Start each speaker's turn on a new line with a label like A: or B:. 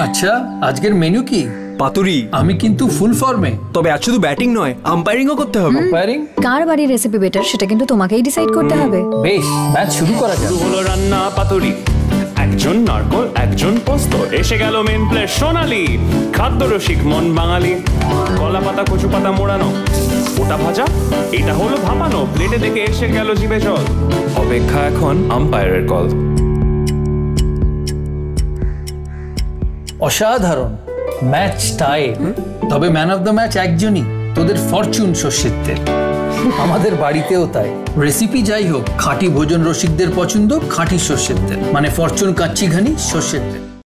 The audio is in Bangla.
A: আচ্ছা আজকের মেনু কি?
B: পাতুরি।
A: আমি কিন্তু ফুল ফর্মে
B: তবে আজ শুধু ব্যাটিং নয় আম্পায়ারিংও করতে হবে।
A: ফায়ারিং
C: কার বাড়ির রেসিপি বেটার সেটা কিন্তু তোমাকেই ডিসাইড করতে হবে।
A: বেশ ম্যাচ শুরু করা যাক।
D: হলো রান্না পাতুরি। একজন নারকল একজন পোস্ত। এসে গেল মেন প্লেট সোনালি। খাদ্য রসিক মন বাঙালি। কলা পাতা কচু পাতা মোড়ানো। ওটা ভাজা এটা হলো ভাপানো। প্লেটে দেখে এসে গেল জিভে জল। অপেক্ষা এখন আম্পায়ারের কল
A: অসাধারণ ম্যাচ টাই। তবে ম্যান অফ দ্য ম্যাচ একজনই, তোদের ফরচুন শস্যের তেল আমাদের বাড়িতেও তাই। রেসিপি যাই হোক, খাঁটি ভোজন রসিকদের পছন্দ, খাঁটি শস্যের তেল মানে ফরচুন কাচ্চি ঘানি শস্যের তেল